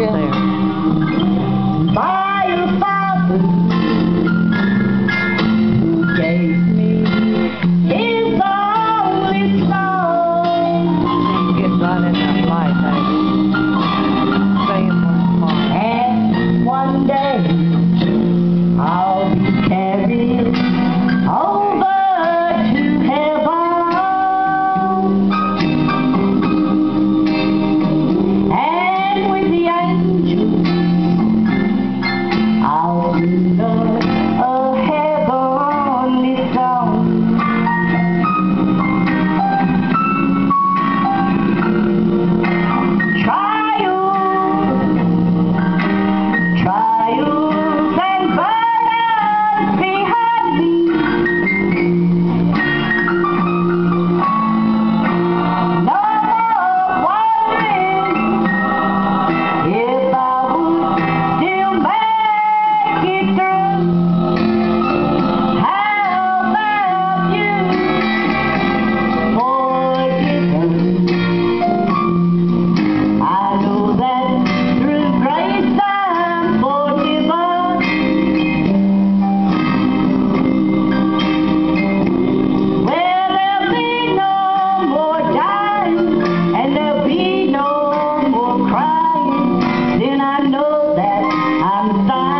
right there. 难当